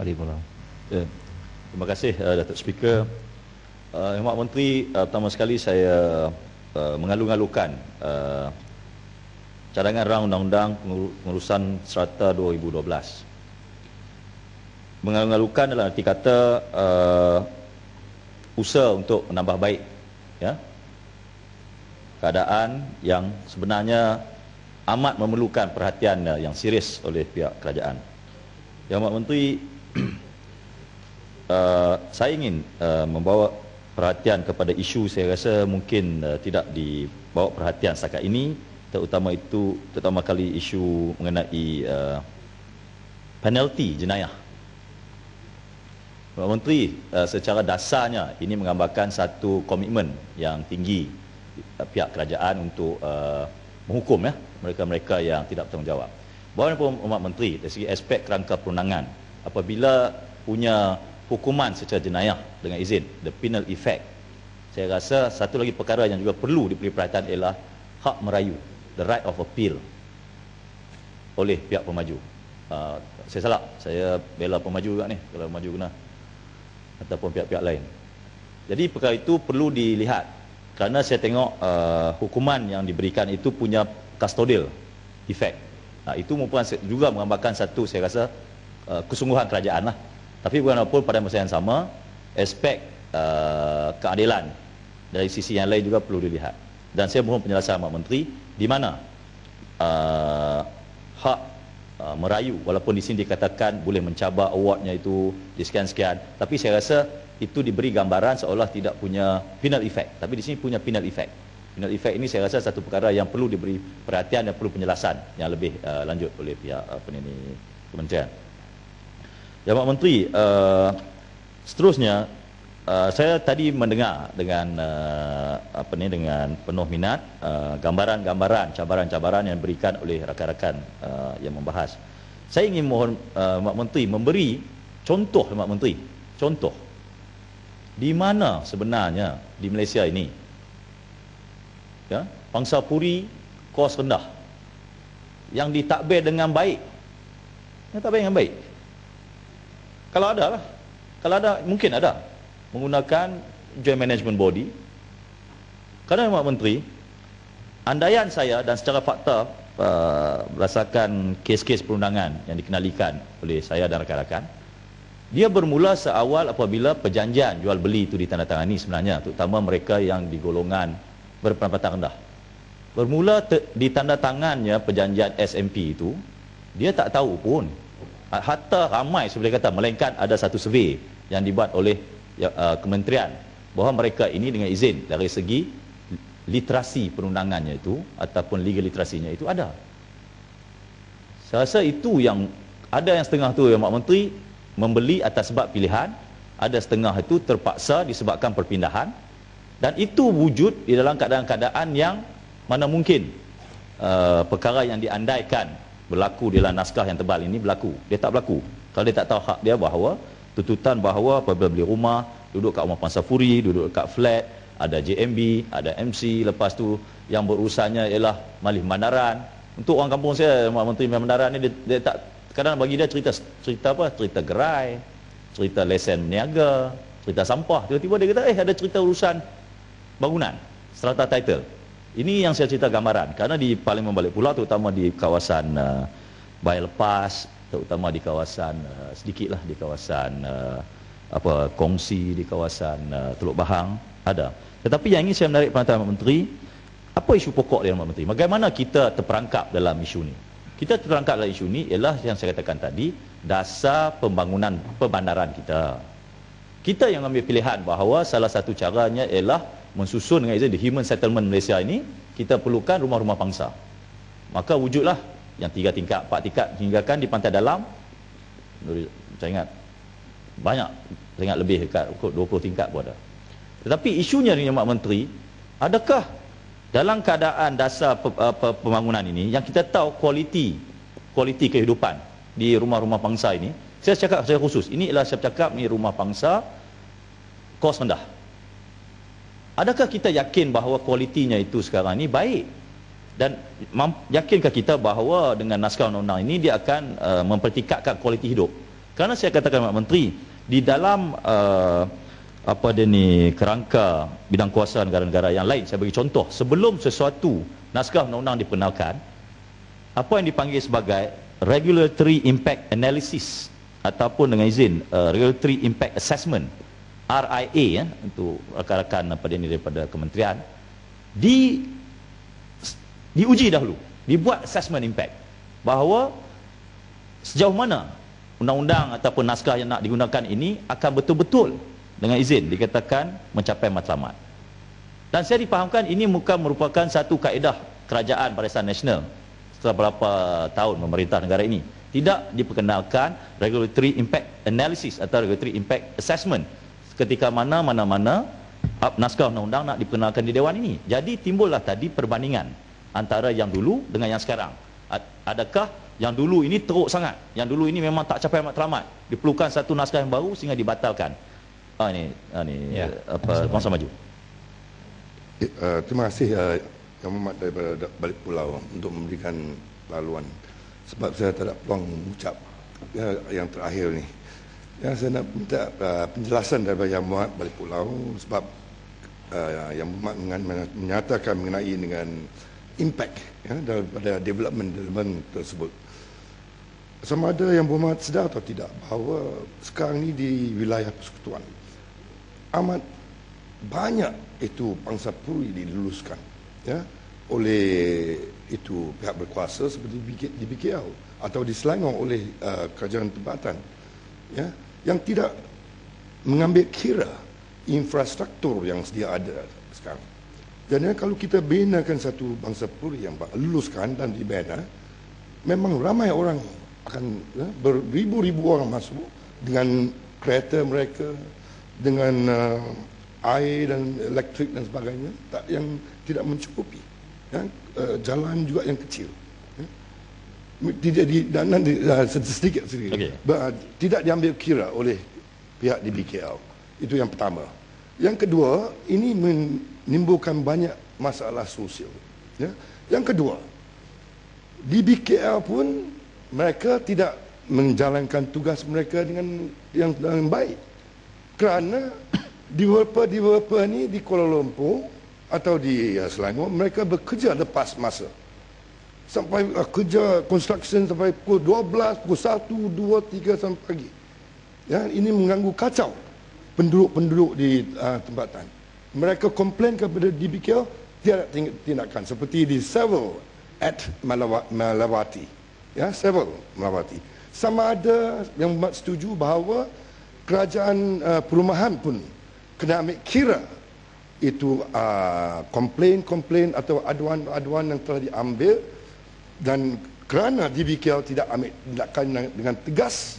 Ali Bola. Ya. Terima kasih uh, Datuk Speaker. Uh, Yang Menteri, uh, pertama sekali saya uh, mengalu-alukan uh, cadangan rang undang-undang pengurusan serata 2012. Mengalu-alukan dalam arti kata uh, usaha untuk menambah baik ya, keadaan yang sebenarnya amat memerlukan perhatian yang serius oleh pihak kerajaan. Yang Mak Menteri, uh, saya ingin uh, membawa perhatian kepada isu saya rasa mungkin uh, tidak dibawa perhatian setakat ini, terutama itu terutama kali isu mengenai uh, penalti jenayah. Pak Menteri, uh, secara dasarnya ini menggambarkan satu komitmen yang tinggi uh, pihak kerajaan untuk uh, menghukum ya mereka-mereka yang tidak bertanggungjawab. Bahawa Umat Menteri dari segi aspek kerangka perundangan apabila punya hukuman secara jenayah dengan izin, the penal effect. Saya rasa satu lagi perkara yang juga perlu diberi perhatian ialah hak merayu, the right of appeal oleh pihak pemaju. Uh, saya salah, saya bela pemaju juga ni, kalau pemaju kena ataupun pihak-pihak lain. Jadi perkara itu perlu dilihat kerana saya tengok uh, hukuman yang diberikan itu punya custodial effect. Nah, itu merupakan juga menggambarkan satu saya rasa uh, kesungguhan kerajaan lah. Tapi bagaimanapun pada masa yang sama aspek uh, keadilan dari sisi yang lain juga perlu dilihat. Dan saya mohon penjelasan Mak Menteri di mana uh, hak uh, merayu walaupun di sini dikatakan boleh mencabar awardnya itu di sekian-sekian tapi saya rasa itu diberi gambaran seolah tidak punya penal effect tapi di sini punya penal effect penal effect ini saya rasa satu perkara yang perlu diberi perhatian dan perlu penjelasan yang lebih uh, lanjut oleh pihak apa ini kementerian Ya Pak Menteri uh, seterusnya Uh, saya tadi mendengar dengan uh, apa ni dengan penuh minat uh, gambaran-gambaran cabaran-cabaran yang diberikan oleh rakan-rakan uh, yang membahas. Saya ingin mohon uh, Mak Menteri memberi contoh Mak Menteri, contoh di mana sebenarnya di Malaysia ini ya, pangsa puri kos rendah yang ditakbir dengan baik. Yang takbir dengan baik. Kalau ada lah. Kalau ada mungkin ada. Menggunakan joint management body. Kerana Mak Menteri andaian saya dan secara fakta uh, berdasarkan kes-kes perundangan yang dikenalikan oleh saya dan rakan-rakan dia bermula seawal apabila perjanjian jual beli itu ditandatangani sebenarnya terutama mereka yang di golongan berpendapatan rendah. Bermula ditandatangannya perjanjian SMP itu dia tak tahu pun hatta ramai sebenarnya kata melainkan ada satu survey yang dibuat oleh ya, uh, kementerian bahawa mereka ini dengan izin dari segi literasi perundangannya itu ataupun legal literasinya itu ada. Saya rasa itu yang ada yang setengah tu yang Mak Menteri membeli atas sebab pilihan, ada setengah itu terpaksa disebabkan perpindahan dan itu wujud di dalam keadaan-keadaan yang mana mungkin uh, perkara yang diandaikan berlaku di dalam naskah yang tebal ini berlaku. Dia tak berlaku. Kalau dia tak tahu hak dia bahawa tuntutan bahawa apabila beli rumah duduk kat rumah pansafuri duduk kat flat ada JMB ada MC lepas tu yang berurusannya ialah malih mandaran. Untuk orang kampung saya Menteri Mandaran ni dia, dia tak kadang bagi dia cerita cerita apa? Cerita gerai cerita lesen meniaga cerita sampah. Tiba-tiba dia kata eh ada cerita urusan bangunan. Strata title ini yang saya cerita gambaran kerana di Parlimen Balik Pulau terutama di kawasan uh, Bayar Lepas terutama di kawasan uh, sedikitlah di kawasan uh, apa kongsi di kawasan uh, Teluk Bahang ada. Tetapi yang ingin saya menarik perhatian Pak Menteri, apa isu pokok dia Menteri? Bagaimana kita terperangkap dalam isu ini? Kita terperangkap dalam isu ini ialah yang saya katakan tadi, dasar pembangunan perbandaran kita. Kita yang ambil pilihan bahawa salah satu caranya ialah mensusun dengan izin di Human Settlement Malaysia ini, kita perlukan rumah-rumah pangsa. Maka wujudlah yang tiga tingkat, empat tingkat hinggakan di pantai dalam. Saya ingat banyak saya ingat lebih dekat 20 tingkat pun ada. Tetapi isunya ni Mak Menteri adakah dalam keadaan dasar pembangunan ini yang kita tahu kualiti kualiti kehidupan di rumah-rumah pangsa ini saya cakap saya khusus ini ialah saya cakap ni rumah pangsa kos rendah adakah kita yakin bahawa kualitinya itu sekarang ni baik? Dan yakinkah kita bahawa dengan naskah undang-undang ini dia akan uh, mempertingkatkan kualiti hidup? Kerana saya katakan Mak Menteri, di dalam uh, apa dia ni kerangka bidang kuasa negara-negara yang lain, saya bagi contoh, sebelum sesuatu naskah undang-undang dipenalkan, apa yang dipanggil sebagai regulatory impact analysis ataupun dengan izin uh, regulatory impact assessment RIA ya untuk rakan-rakan apa dia ni daripada kementerian di diuji dahulu dibuat assessment impact bahawa sejauh mana undang-undang ataupun naskah yang nak digunakan ini akan betul-betul dengan izin dikatakan mencapai matlamat. Dan saya dipahamkan ini bukan merupakan satu kaedah kerajaan Barisan Nasional setelah berapa tahun memerintah negara ini. Tidak diperkenalkan regulatory impact analysis atau regulatory impact assessment ketika mana mana-mana naskah undang-undang nak diperkenalkan di Dewan ini. Jadi timbullah tadi perbandingan antara yang dulu dengan yang sekarang. Adakah yang dulu ini teruk sangat yang dulu ini memang tak capai matlamat diperlukan satu naskah yang baru sehingga dibatalkan ah ini ah ni ya. apa bangsa maju uh, terima kasih uh, yang Muhammad daripada balik pulau untuk memberikan laluan sebab saya tak ada peluang mengucap ya, yang terakhir ni yang saya nak minta uh, penjelasan daripada yang Muhammad balik pulau sebab uh, yang Muhammad menyatakan mengenai dengan impact ya, daripada development development tersebut. Sama ada yang berhormat sedar atau tidak bahawa sekarang ini di wilayah persekutuan amat banyak itu pangsa puri diluluskan ya oleh itu pihak berkuasa seperti di BKL atau di Selangor oleh uh, kerajaan tempatan ya yang tidak mengambil kira infrastruktur yang sedia ada sekarang. Jadi kalau kita binakan satu bangsa puri yang luluskan dan dibina, memang ramai orang akan ya, beribu-ribu orang masuk dengan kereta mereka dengan uh, air dan elektrik dan sebagainya tak yang tidak mencukupi ya, uh, jalan juga yang kecil tidak di dan nanti uh, okay. uh, tidak diambil kira oleh pihak di BKL itu yang pertama. Yang kedua ini menimbulkan banyak masalah sosial ya. Yang kedua di BKL pun mereka tidak menjalankan tugas mereka dengan yang, yang baik. Kerana developer-developer ni di Kuala Lumpur atau di uh, Selangor mereka bekerja lepas masa sampai uh, kerja construction sampai pukul 12, pukul 1, 2, 3 sampai pagi. Ya, ini mengganggu kacau penduduk-penduduk di uh, tempatan. Mereka komplain kepada DBK tidak tindakan seperti di Sevel at Malawati. Ya several melawati sama ada yang umat setuju bahawa kerajaan uh, perumahan pun kena ambil kira itu komplain-komplain uh, atau aduan-aduan yang telah diambil dan kerana DBKL tidak ambil tindakan dengan tegas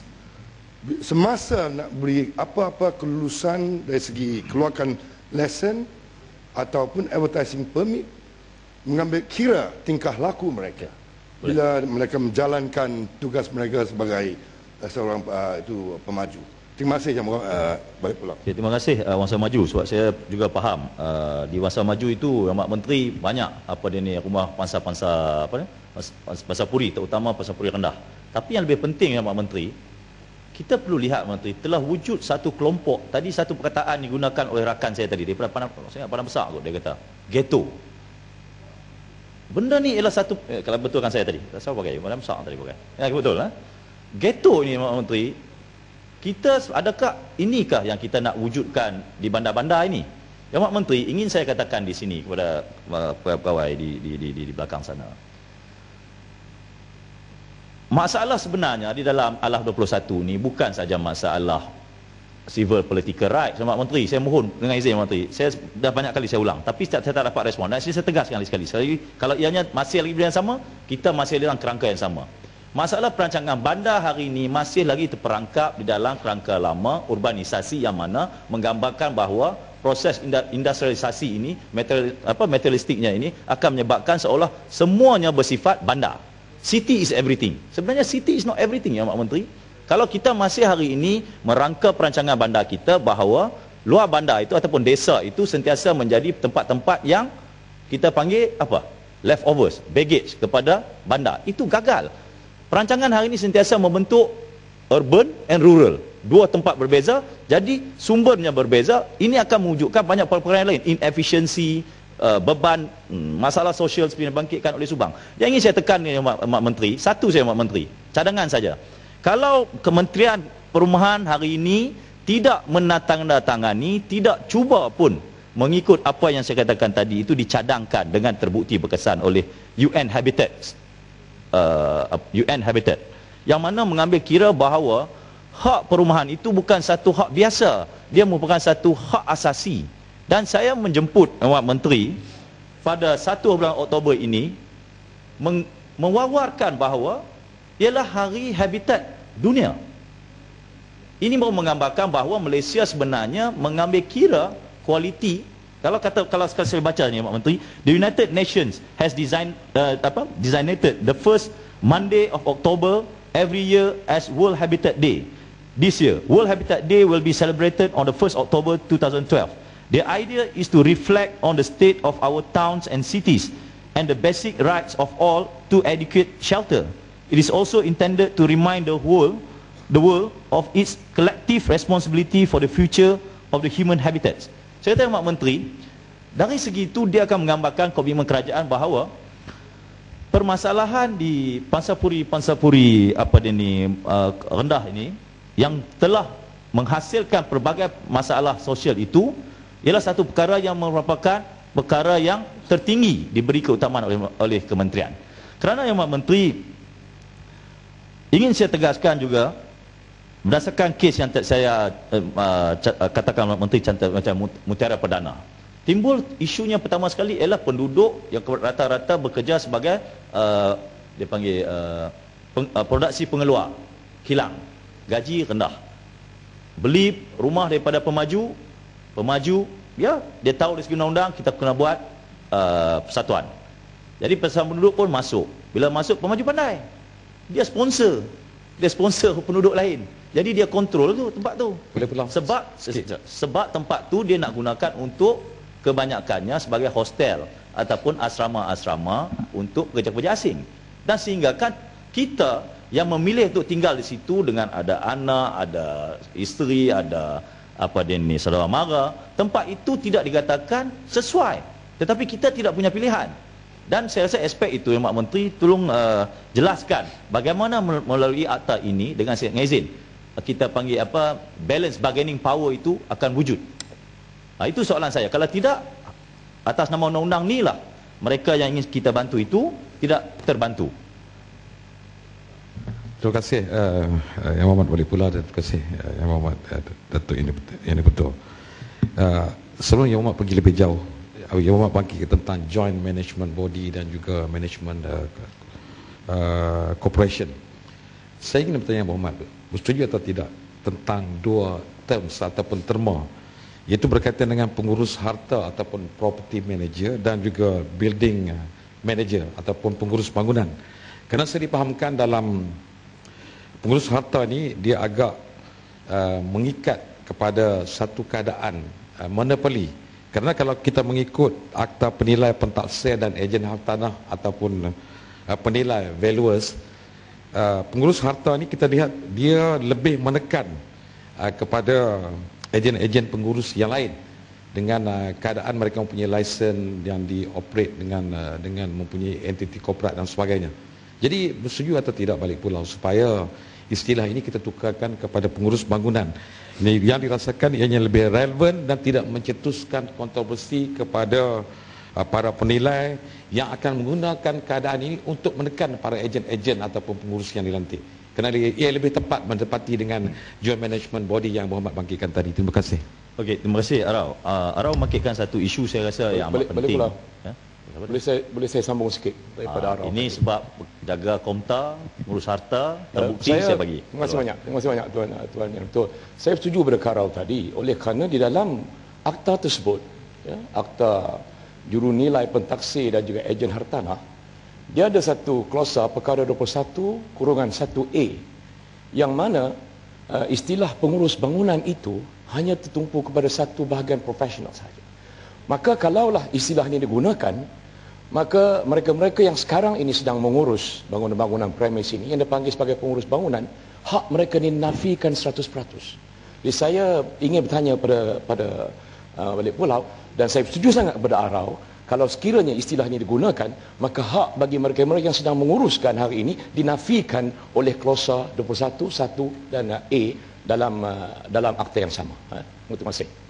semasa nak beri apa-apa kelulusan dari segi keluarkan lesen ataupun advertising permit mengambil kira tingkah laku mereka bila mereka menjalankan tugas mereka sebagai uh, seorang uh, itu pemaju. Terima kasih yang uh, balik pulang. Okay, terima kasih uh, Wangsa Maju sebab saya juga faham uh, di Wangsa Maju itu Mak Menteri banyak apa dia ni rumah pansa-pansa apa ni pansa puri terutama pansa puri rendah. Tapi yang lebih penting Mak Menteri kita perlu lihat Menteri telah wujud satu kelompok tadi satu perkataan digunakan oleh rakan saya tadi daripada Padang, saya Padang Besar kot dia kata ghetto Benda ni ialah satu eh, kalau betulkan saya tadi. Saya pakai mana besar tadi pakai. Ya betul lah. Ghetto ni Mak Menteri kita adakah inikah yang kita nak wujudkan di bandar-bandar ini? Ya Mak Menteri ingin saya katakan di sini kepada uh, pegawai di, di di di di belakang sana. Masalah sebenarnya di dalam Allah 21 ni bukan saja masalah civil political right sama menteri saya mohon dengan izin menteri saya dah banyak kali saya ulang tapi saya, saya tak dapat respon dan saya tegas sekali sekali kalau ianya masih lagi yang sama kita masih dalam kerangka yang sama masalah perancangan bandar hari ini masih lagi terperangkap di dalam kerangka lama urbanisasi yang mana menggambarkan bahawa proses industrialisasi ini material, apa materialistiknya ini akan menyebabkan seolah semuanya bersifat bandar city is everything sebenarnya city is not everything ya mak menteri kalau kita masih hari ini merangka perancangan bandar kita bahawa luar bandar itu ataupun desa itu sentiasa menjadi tempat-tempat yang kita panggil apa? leftovers, baggage kepada bandar. Itu gagal. Perancangan hari ini sentiasa membentuk urban and rural. Dua tempat berbeza, jadi sumbernya berbeza. Ini akan mewujudkan banyak perkara lain. Inefficiency, uh, beban, hmm, masalah sosial seperti yang bangkitkan oleh Subang. Yang ingin saya tekan ni, Mak, Mak Menteri, satu saya Mak Menteri, cadangan saja. Kalau Kementerian Perumahan hari ini tidak menatangani, tidak cuba pun mengikut apa yang saya katakan tadi itu dicadangkan dengan terbukti berkesan oleh UN Habitat uh, UN Habitat yang mana mengambil kira bahawa hak perumahan itu bukan satu hak biasa. Dia merupakan satu hak asasi. Dan saya menjemput Awak Menteri pada 1 bulan Oktober ini meng- mewawarkan bahawa ialah hari habitat dunia. Ini baru menggambarkan bahawa Malaysia sebenarnya mengambil kira kualiti kalau kata kalau saya baca ni Pak Menteri the United Nations has designed uh, apa designated the first Monday of October every year as World Habitat Day. This year, World Habitat Day will be celebrated on the 1st October 2012. The idea is to reflect on the state of our towns and cities and the basic rights of all to adequate shelter. It is also intended to remind the world, the world of its collective responsibility for the future of the human habitats. Saya kata Mak Menteri, dari segi itu dia akan menggambarkan komitmen kerajaan bahawa permasalahan di pansapuri-pansapuri apa dia ni uh, rendah ini yang telah menghasilkan pelbagai masalah sosial itu ialah satu perkara yang merupakan perkara yang tertinggi diberi keutamaan oleh, oleh kementerian. Kerana yang Menteri ingin saya tegaskan juga berdasarkan kes yang saya uh, uh, katakan Menteri macam mutiara perdana. Timbul isunya pertama sekali ialah penduduk yang rata-rata bekerja sebagai uh, dia panggil uh, peng, uh, produksi pengeluar kilang gaji rendah. Beli rumah daripada pemaju pemaju ya dia tahu dari segi undang-undang kita kena buat uh, persatuan. Jadi persatuan penduduk pun masuk. Bila masuk pemaju pandai. Dia sponsor. Dia sponsor penduduk lain jadi dia kontrol tu tempat tu boleh pulang sebab sebab tempat tu dia nak gunakan untuk kebanyakannya sebagai hostel ataupun asrama-asrama untuk pekerja-pekerja asing. Dan sehingga kan kita yang memilih untuk tinggal di situ dengan ada anak, ada isteri, ada apa dia ni saudara mara, tempat itu tidak dikatakan sesuai. Tetapi kita tidak punya pilihan. Dan saya rasa aspek itu yang Mak Menteri tolong uh, jelaskan bagaimana melalui akta ini dengan izin kita panggil apa balance bargaining power itu akan wujud Ha, itu soalan saya. Kalau tidak, atas nama undang-undang ni lah, mereka yang ingin kita bantu itu tidak terbantu. Terima kasih uh, Yang Muhammad Wali Pula dan terima kasih uh, Yang Muhammad uh, Datuk ini, ini betul. Uh, sebelum Yang Muhammad pergi lebih jauh, Yang Muhammad bangkit tentang joint management body dan juga management uh, uh, corporation. Saya ingin bertanya Yang Muhammad, bersetuju atau tidak tentang dua terms ataupun terma Iaitu berkaitan dengan pengurus harta ataupun property manager dan juga building manager ataupun pengurus bangunan. Kerana saya dipahamkan dalam pengurus harta ni dia agak uh, mengikat kepada satu keadaan uh, monopoli. Kerana kalau kita mengikut akta penilai pentaksir dan ejen hartanah ataupun uh, penilai valuers, uh, pengurus harta ni kita lihat dia lebih menekan uh, kepada ejen-ejen pengurus yang lain dengan uh, keadaan mereka mempunyai lisen yang dioperate dengan uh, dengan mempunyai entiti korporat dan sebagainya. Jadi bersetuju atau tidak balik pulau supaya istilah ini kita tukarkan kepada pengurus bangunan ini yang dirasakan ianya lebih relevan dan tidak mencetuskan kontroversi kepada para penilai yang akan menggunakan keadaan ini untuk menekan para ejen-ejen ataupun pengurus yang dilantik kerana ia lebih tepat menepati dengan joint management body yang Muhammad bangkitkan tadi. Terima kasih. Okey, terima kasih Arau. Uh, Arau bangkitkan satu isu saya rasa yang boleh, amat penting. Boleh ya? Boleh saya boleh saya sambung sikit daripada uh, Arau. Ini tadi. sebab jaga komta, ngurus harta, terbukti saya, saya bagi. Terima kasih banyak. Terima kasih banyak tuan tuan yang betul. Saya setuju pada Karau tadi oleh kerana di dalam akta tersebut ya, akta juru nilai pentaksir dan juga ejen hartanah dia ada satu klausa perkara 21 kurungan 1A yang mana uh, istilah pengurus bangunan itu hanya tertumpu kepada satu bahagian profesional saja. Maka kalaulah istilah ini digunakan, maka mereka-mereka yang sekarang ini sedang mengurus bangunan-bangunan premis ini yang dipanggil sebagai pengurus bangunan, hak mereka dinafikan 100%. Jadi saya ingin bertanya pada pada uh, balik pulau dan saya setuju sangat kepada Arau kalau sekiranya istilahnya digunakan maka hak bagi mereka-mereka yang sedang menguruskan hari ini dinafikan oleh klausa 21 1 dan A dalam uh, dalam akta yang sama. Ha? Terima kasih.